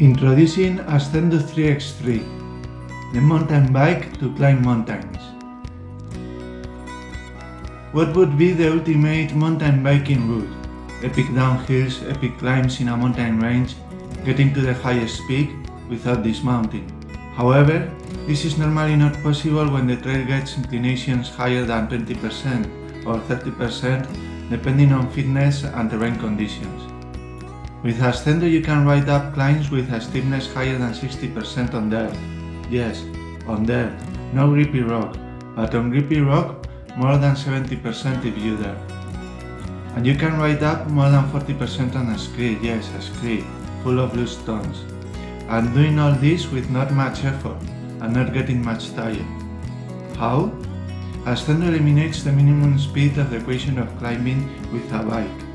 Introducing ASCENDU 3x3, the mountain bike to climb mountains. What would be the ultimate mountain biking route? Epic downhills, epic climbs in a mountain range, getting to the highest peak without dismounting. However, this is normally not possible when the trail gets inclinations higher than 20% or 30% depending on fitness and terrain conditions. With ASCENDU you can ride up climbs with a steepness higher than 60% on dirt. Yes, on dirt, no grippy rock, but on grippy rock more than 70% if you dare. And you can ride up more than 40% on a scree, yes, a scree, full of loose stones. And doing all this with not much effort and not getting much tired. How? ASCENDU eliminates the minimum speed of the equation of climbing with a bike.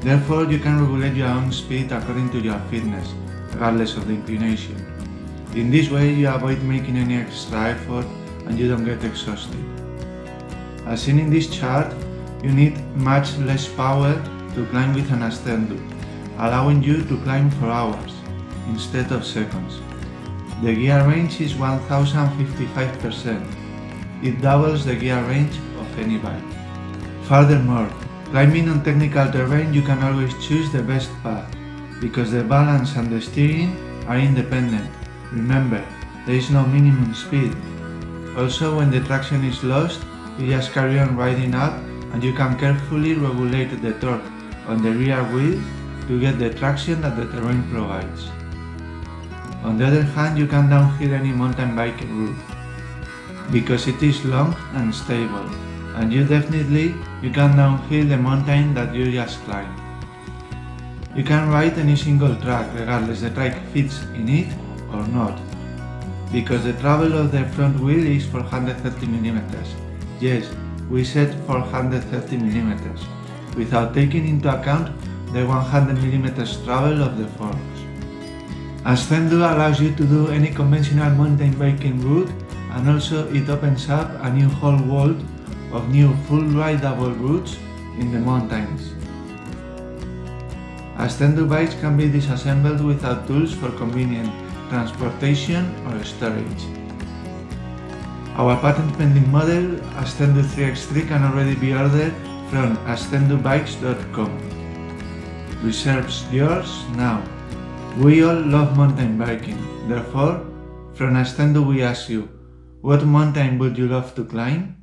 Therefore, you can regulate your own speed according to your fitness, regardless of the inclination. In this way, you avoid making any extra effort and you don't get exhausted. As seen in this chart, you need much less power to climb with an ASCENDU, allowing you to climb for hours instead of seconds. The gear range is 1055%. It doubles the gear range of any bike. Furthermore, Climbing on technical terrain you can always choose the best path, because the balance and the steering are independent. Remember, there is no minimum speed. Also when the traction is lost, you just carry on riding up and you can carefully regulate the torque on the rear wheel to get the traction that the terrain provides. On the other hand, you can downhill any mountain bike route, because it is long and stable and you definitely you can downhill the mountain that you just climbed. You can ride any single track regardless the track fits in it or not, because the travel of the front wheel is 430mm. Yes, we said 430mm, without taking into account the 100mm travel of the forks. ASCENDU allows you to do any conventional mountain biking route and also it opens up a new whole world of new full rideable routes in the mountains. ASCENDU bikes can be disassembled without tools for convenient transportation or storage. Our patent pending model, ASCENDU 3x3 can already be ordered from ascendubikes.com. Reserves yours now. We all love mountain biking, therefore, from ASCENDU we ask you, what mountain would you love to climb?